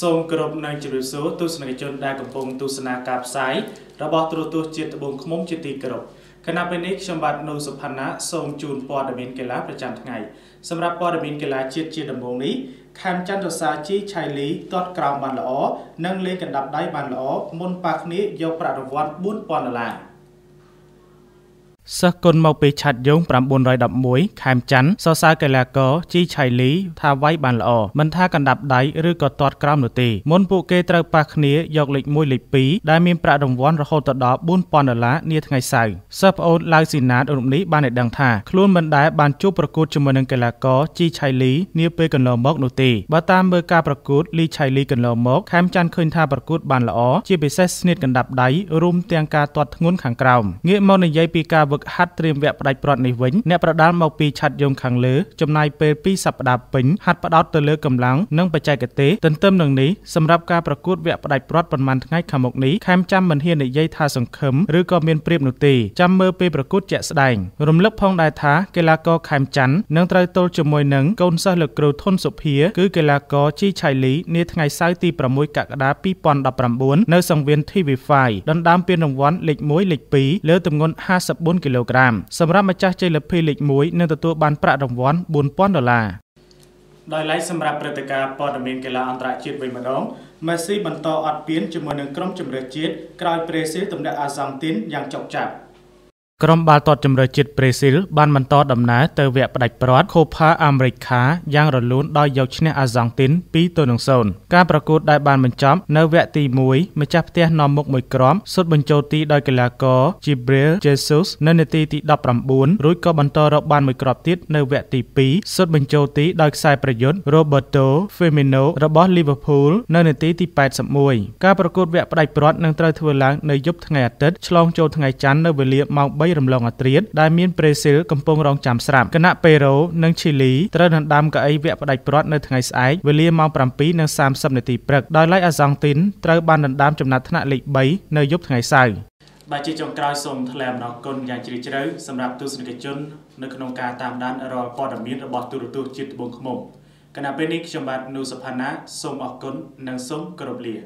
សូមគោរពនិងជម្រាបសួរទស្សនិកជនដែលកំពុងទស្សនាការផ្សាយរបស់ទូរទស្សន៍ជាតិត្បូងឃ្មុំជាទីគោរពគណៈពេលនេះខ្ញុំបាទនូសុផាណាសូមជូនព័ត៌មានកីឡាប្រចាំថ្ងៃសម្រាប់ព័ត៌មានកីឡាជាតិជាដំបូងនេះខានច័ន្ទរសាជីឆៃលីទាត់ក្រោមបានល្អនិងលេងកណ្ដាប់ដៃបានល្អមុនប៉ាគ្នាយកប្រាក់រង្វាន់4000ដុល្លារ សិស្សគុណមកពីឆាត់យង911ខេមច័ន្ទសរសើរកីឡាករជីឆៃលីថាវាយបានល្អមិនថាកណ្ដាប់ដៃឬក៏ទាត់ក្រោមនោះទេមុនពួកគេត្រូវប៉ះគ្នាយកលេខ1លេខ2ដែលមានប្រាក់រង្វាន់រហូតដល់4000ដុល្លារនាថ្ងៃសៅរ៍សិស្សប្អូនឡៅស៊ីណាតរូបនេះបានឲ្យដឹងថាខ្លួនមិនដែលបានជួបប្រកួតជាមួយនឹងកីឡាករជីឆៃលីនាពេលកន្លងមកនោះទេបើតាមមើលការប្រកួតលីឆៃលីកន្លងមកខេមច័ន្ទឃើញថាប្រកួតបានល្អជាពិសេសស្នៀតកណ្ដាប់ដៃរួមទាំងការទាត់ធ្ងន់ខាងក្រោមងាកមកនិយាយពីការវឹកហាត់ត្រៀមវគ្គផ្ដាច់ព្រាត់នេះវិញអ្នកប្រដាល់មកពីឆាត់យងខាងលើចំណាយពេល2សប្តាហ៍ពេញហាត់ផ្ដោតទៅលើកម្លាំងនិងបច្ចេកទេសទន្ទឹមនឹងនេះសម្រាប់ការប្រកួតវគ្គផ្ដាច់ព្រាត់ប៉ុន្មានថ្ងៃខាងមុខនេះខេមចាំមិនហ៊ាននិយាយថាសង្ឃឹមឬក៏មានប្រៀបនោះទេចាំមើលពេលប្រកួតជាក់ស្ដែងរំលឹកផងដែរថាកីឡាករខេមច័ន្ទនឹងត្រូវទល់ជាមួយនឹងកូនសិស្សលោកគ្រូធុនសុភា គឺកីឡាករជីឆៃលីនាថ្ងៃសៅរ៍ទី6កក្កដា2019នៅសង្វៀន TV5 ដណ្ដើមពានរង្វាន់លេខ1លេខ2លើទម្ងន់54គីឡូក្រាមសម្រាប់ម្ចាស់ជ័យលាភីលេខ1នឹងទទួលបានប្រាក់រង្វាន់4000ដុល្លារដោយឡែកសម្រាប់ព្រឹត្តិការណ៍ព័ត៌មានកីឡាអន្តរជាតិវិញម្ដងមេស៊ីបន្តអត់ពៀនជាមួយនឹងក្រុមជម្រើសជាតិក្រោយប្រេស៊ីលទម្លាក់អាសង់ទីនយ៉ាងចុកចាប់ ក្រុមបាល់ទាត់ជម្រើសជាតិប្រេស៊ីលបានបន្តដំណើរទៅវគ្គផ្ដាច់ព្រាត់ Copa America យ៉ាងរលូនដោយយកឈ្នះអាសង់ទីន2ទល់នឹង0ការប្រកួតដែលបានបញ្ចប់នៅវគ្គទី1ម្ចាស់ផ្ទះនាំមុខមួយក្រុមសុទ្ធបញ្ចូលទីដោយកីឡាករ Gibril Jesus នៅនាទីទី19រួចក៏បន្តរកបានមួយគ្រាប់ទៀតនៅវគ្គទី2សុទ្ធបញ្ចូលទីដោយខ្សែប្រយុទ្ធ Roberto Firmino របស់ Liverpool នៅនាទីទី81ការប្រកួតវគ្គផ្ដាច់ព្រាត់នឹងត្រូវធ្វើឡើងនៅយប់ថ្ងៃអាទិត្យឆ្លងចូលថ្ងៃច័ន្ទនៅវេលាម៉ោង3រំលងអាត្រៀតដែលមានប្រេស៊ីលកំពុងរងចាំស្រាប់គណៈប៉េរ៉ូនិងឈីលីត្រូវដណ្ដើមកៅអីវគ្គផ្ដាច់ព្រាត់នៅថ្ងៃស្អែកវេលាម៉ោង7:30នាទីព្រឹកដោយឡែកអាសង់ទីនត្រូវបានដណ្ដើមចំណាត់ថ្នាក់លេខ3នៅយប់ថ្ងៃសៅរ៍បាទជាចុងក្រោយសូមថ្លែងអំណរគុណយ៉ាងជ្រាលជ្រៅសម្រាប់ទស្សនិកជននៅក្នុងការតាមដានរាល់ព័ត៌មានរបស់ទូរទស្សន៍ជាតិត្បូងឃ្មុំគណៈពេលនេះខ្ញុំបាទនូសុផាណាសូមអរគុណនិងសូមគោរពលា